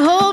whole